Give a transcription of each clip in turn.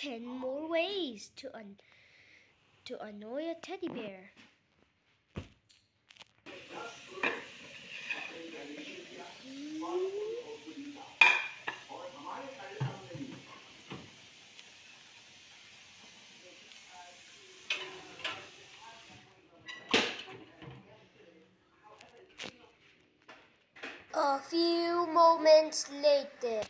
10 more ways to un- to annoy a teddy bear. A few moments later.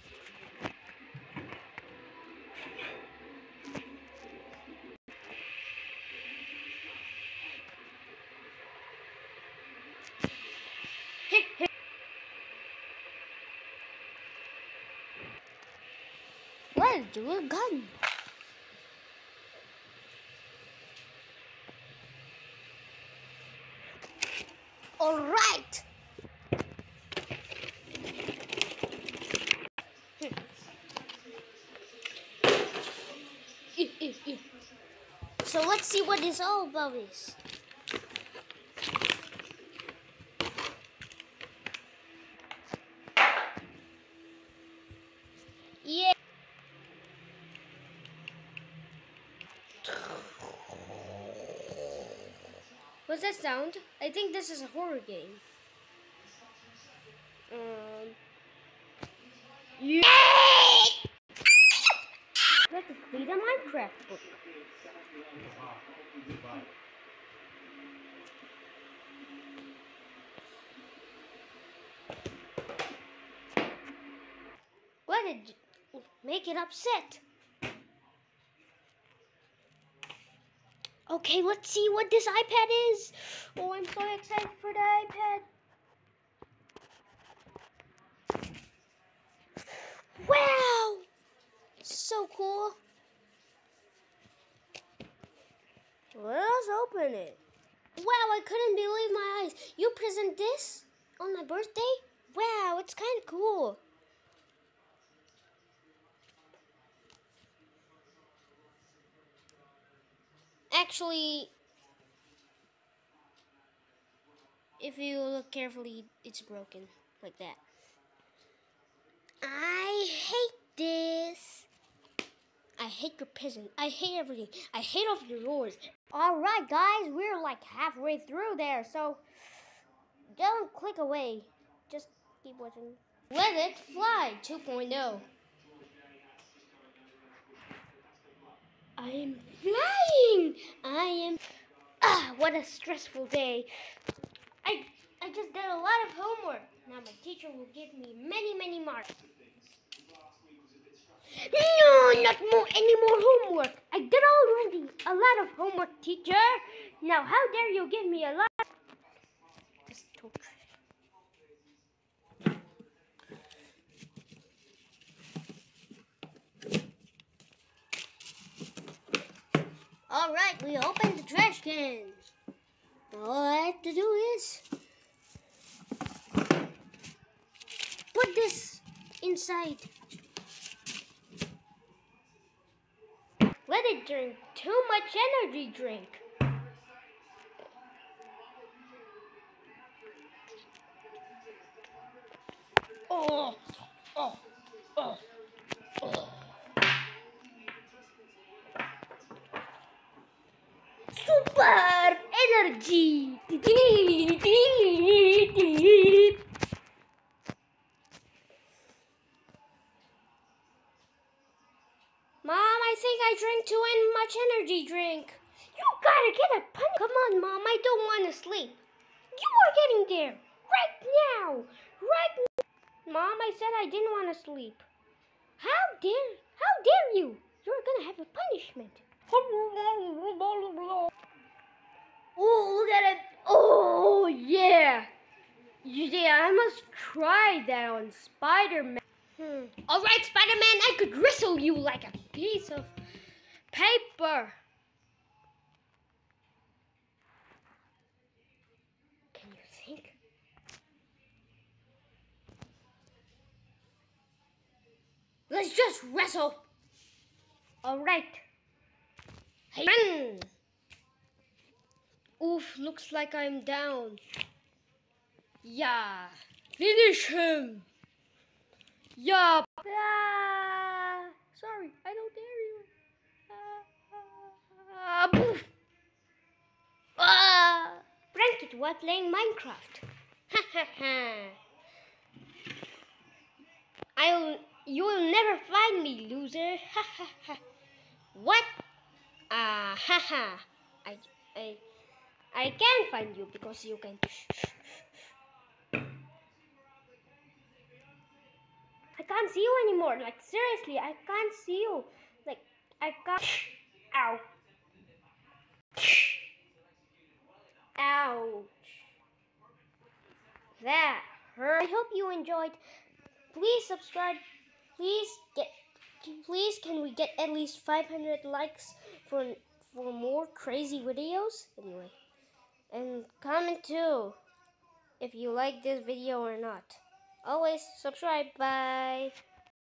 Let's do a gun. All right. So let's see what this all about is. Yeah. What's that sound? I think this is a horror game. Um. Yeah. Let's read a Minecraft book. Let it make it upset. Okay, let's see what this iPad is. Oh, I'm so excited for the iPad. Wow! So cool. Let us open it. Wow, I couldn't believe my eyes. You present this on my birthday? Wow, it's kind of cool. Actually, if you look carefully, it's broken like that. I hate this. I hate your peasant. I hate everything. I hate all your lords. All right, guys, we're like halfway through there, so don't click away. Just keep watching. Let it fly 2.0. I am flying. What a stressful day. I I just did a lot of homework. Now my teacher will give me many many marks. No, not more any more homework. I did already a lot of homework, teacher. Now how dare you give me a lot? Just torture. All right, we opened the trash can. All I have to do is put this inside. Let it drink too much energy drink. Oh, oh, oh. Energy. Mom, I think I drank too much energy drink. You gotta get a pun. Come on, Mom, I don't want to sleep. You are getting there. Right now. Right now. Mom, I said I didn't want to sleep. How dare, how dare you? You're gonna have a punishment. Oh, look at it. Oh, yeah. Yeah, Try that on Spider-Man. Hmm. All right, Spider-Man, I could wrestle you like a piece of paper. Can you think? Let's just wrestle. All right. Hey. Oof, looks like I'm down. Yeah, Finish him! Yeah. Ah, sorry, I don't dare you. Ah, ah, ah. Prank it while playing Minecraft. Ha ha ha. I'll, you will never find me, loser. Ha ha ha. What? Ah, ha ha. I, I, I can find you because you can. Can't see you anymore. Like seriously, I can't see you. Like I can't. Ow. Ouch. That hurt. I hope you enjoyed. Please subscribe. Please get. Please, can we get at least 500 likes for for more crazy videos? Anyway, and comment too if you like this video or not. Always subscribe. Bye.